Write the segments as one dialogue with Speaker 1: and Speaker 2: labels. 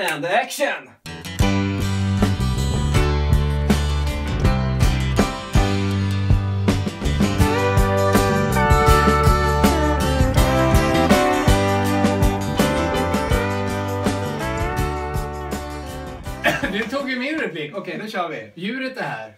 Speaker 1: and action!
Speaker 2: Du tog ju min replik. Okej, då kör vi. Djuret är här.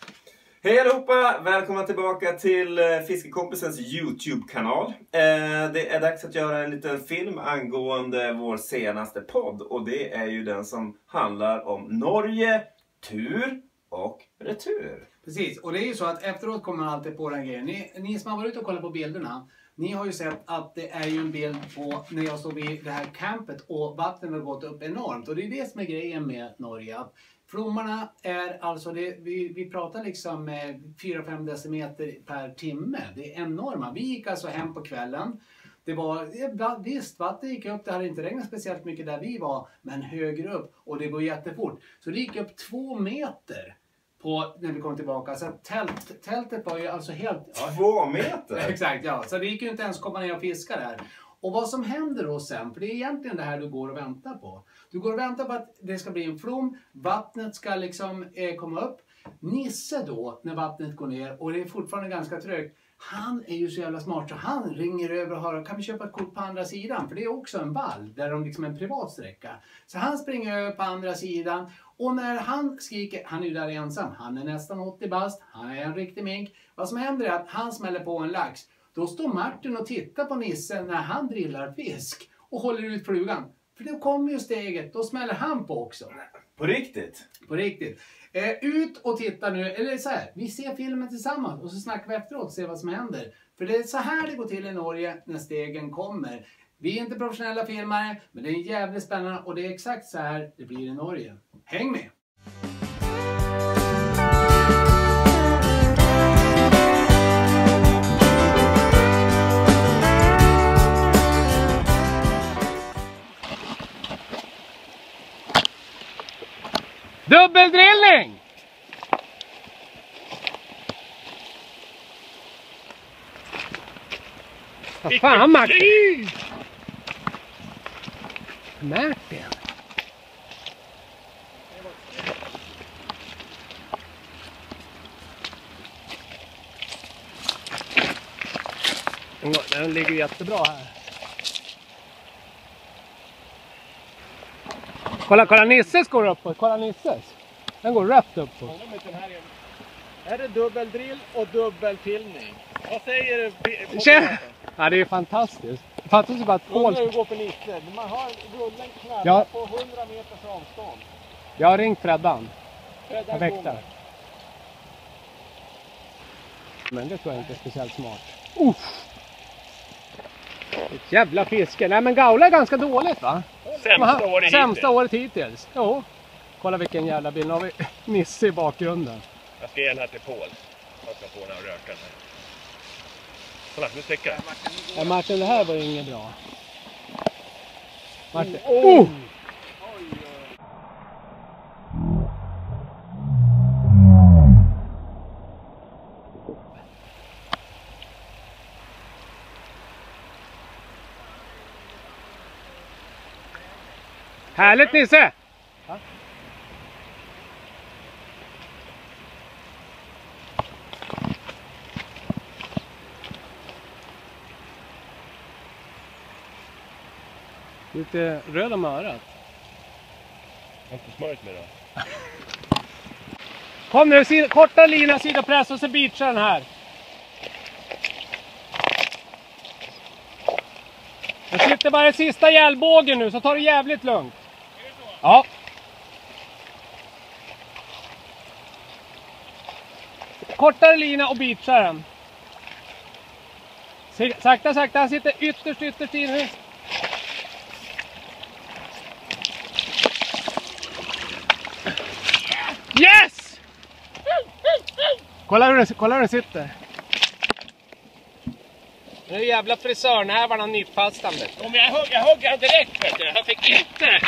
Speaker 1: Hej allihopa! Välkomna tillbaka till eh, Fiskekompisens YouTube-kanal. Eh, det är dags att göra en liten film angående vår senaste podd. Och det är ju den som handlar om Norge, tur och retur.
Speaker 2: Precis, och det är ju så att efteråt kommer man alltid på den grejen. Ni, ni som har varit ute och kollat på bilderna, ni har ju sett att det är ju en bild på när jag stod vid det här campet och vattnet har gått upp enormt. Och det är det som är grejen med Norge. Flommarna är alltså, det, vi, vi pratar liksom eh, 4-5 decimeter per timme. Det är enorma. Vi gick alltså hem på kvällen. Det var, visst, vattnet gick upp. Det hade inte regnat speciellt mycket där vi var, men högre upp. Och det går jättefort. Så det gick upp två meter på, när vi kom tillbaka. Så tält, tältet var ju alltså helt...
Speaker 1: Två meter!
Speaker 2: Exakt, ja. Så det gick ju inte ens att komma ner och fiska där. Och vad som händer då sen, för det är egentligen det här du går och väntar på. Du går och väntar på att det ska bli en flom, vattnet ska liksom eh, komma upp. Nisse då, när vattnet går ner och det är fortfarande ganska trögt, han är ju så jävla smart så han ringer över och hör, kan vi köpa ett kort på andra sidan? För det är också en vall, där de liksom är en privat sträcka. Så han springer över på andra sidan och när han skriker, han är ju där ensam, han är nästan 80 bast, han är en riktig mink. Vad som händer är att han smäller på en lax. Då står Martin och tittar på Nisse när han drillar fisk och håller ut flugan. För då kommer ju steget, då smäller han på också.
Speaker 1: På riktigt?
Speaker 2: På riktigt. Eh, ut och titta nu, eller så här, vi ser filmen tillsammans och så snackar vi efteråt och ser vad som händer. För det är så här det går till i Norge när stegen kommer. Vi är inte professionella filmare, men det är jävligt spännande och det är exakt så här det blir i Norge. Häng med! Dubbeldrillning! Vad fan Martin! Martin! Den ligger jättebra här. Kolla, kolla Nisses går uppåt. Kolla Nisses. Den går rätt uppåt.
Speaker 3: Är dubbeldrill och dubbelfilmning. Vad säger du?
Speaker 2: Tjena! Ja, det är fantastiskt. Det ju bara att
Speaker 3: Undrar
Speaker 2: Paul...
Speaker 3: hur det går för Nisse. Man har rullen knallar
Speaker 2: Ja.
Speaker 3: på 100 meters avstånd.
Speaker 2: Jag har ringt Freddan.
Speaker 3: Freddan kommer.
Speaker 2: Men det tror jag inte är speciellt smart. Uff. Ett jävla fiske. Nej men Gaula är ganska dåligt va?
Speaker 3: Sämsta året
Speaker 2: Sämsta
Speaker 3: hittills.
Speaker 2: året hittills. Jo. Kolla vilken jävla bild. Nu har vi Nisse i bakgrunden.
Speaker 3: Jag ska ge den här till Paul. Jag ska få den här rökan. Kolla, nu sticker den.
Speaker 2: Ja, Martin, det här var ju inget bra. Martin. Oh! Härligt Nisse! Lite röd om örat.
Speaker 3: Jag har inte smörjt mig då.
Speaker 2: Kom nu, korta lina, sidopress och så beachar den här. Jag sitter bara i sista gällbågen nu, så ta det jävligt lugnt. Ja. Kortare lina och. Se- Sakta, sakta. Han sitter ytterst, ytterst in nu. Yes! Kolla hur den, kolla hur den sitter. Nu är jävla frisörnävarna han du.
Speaker 3: Om jag hugger, jag hugger direkt vet du. Jag fick inte.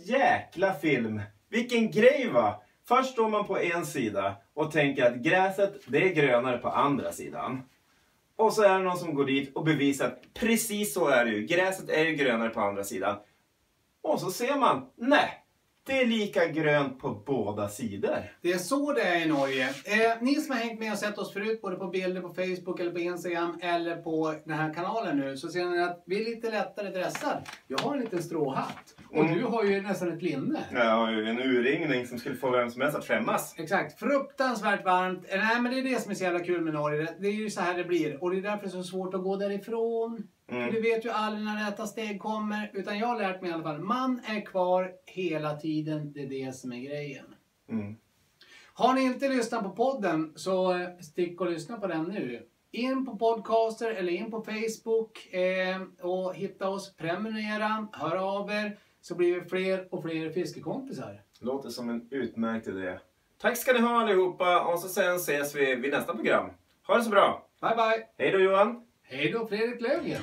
Speaker 1: Jäkla film! Vilken grej va! Först står man på en sida och tänker att gräset, det är grönare på andra sidan. Och så är det någon som går dit och bevisar att precis så är det ju. Gräset är ju grönare på andra sidan. Och så ser man, nej, det är lika grönt på båda sidor.
Speaker 2: Det är så det är i Norge. Eh, ni som har hängt med och sett oss förut, både på bilder på Facebook eller på Instagram eller på den här kanalen nu, så ser ni att vi är lite lättare dressade. Jag har en liten stråhatt och
Speaker 1: Mm.
Speaker 2: du har ju nästan ett linne.
Speaker 1: Jag har ju en urringning som skulle få vem som helst att skämmas.
Speaker 2: Exakt. Fruktansvärt varmt. Eh, Nej, men det är det som är så jävla kul med Norge. Det- är ju så här det blir. Och det är därför det är så svårt att gå därifrån.
Speaker 1: Mm.
Speaker 2: Du vet ju aldrig när nästa steg kommer. Utan jag har lärt mig i alla fall. Man är kvar hela tiden. Det är det som är grejen.
Speaker 1: Mm.
Speaker 2: Har ni inte lyssnat på podden så eh, stick och lyssna på den nu. In på Podcaster eller in på Facebook eh, och hitta oss. Prenumerera, hör av er. Så blir vi fler och fler fiskekompisar.
Speaker 1: Låter som en utmärkt idé. Tack ska ni ha allihopa och så sen ses vi vid nästa program. Ha det så bra!
Speaker 2: Bye bye!
Speaker 1: Hej då Johan!
Speaker 2: Hej då Fredrik Löfgren!